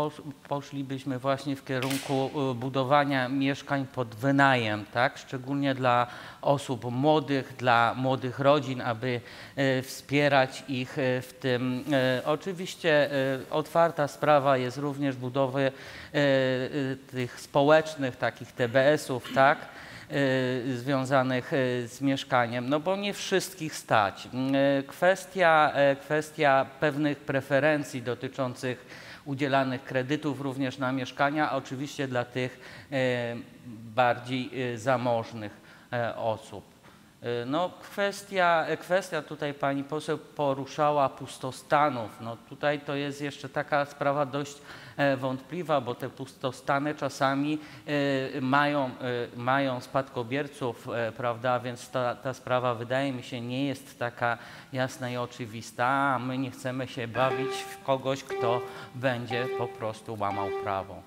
posz, poszlibyśmy właśnie w kierunku y, budowania mieszkań pod wynajem, tak? szczególnie dla osób młodych, dla młodych rodzin, aby y, wspierać ich y, w tym. Oczywiście otwarta sprawa jest również budowy tych społecznych, takich TBS-ów, tak? Y, związanych y, z mieszkaniem, no bo nie wszystkich stać. Y, Kwestia, kwestia pewnych preferencji dotyczących udzielanych kredytów również na mieszkania, oczywiście dla tych bardziej zamożnych osób. No, kwestia, kwestia tutaj pani poseł poruszała pustostanów. No, tutaj to jest jeszcze taka sprawa dość e, wątpliwa, bo te pustostany czasami e, mają, e, mają spadkobierców, prawda, więc ta, ta sprawa wydaje mi się nie jest taka jasna i oczywista, a my nie chcemy się bawić w kogoś, kto będzie po prostu łamał prawo.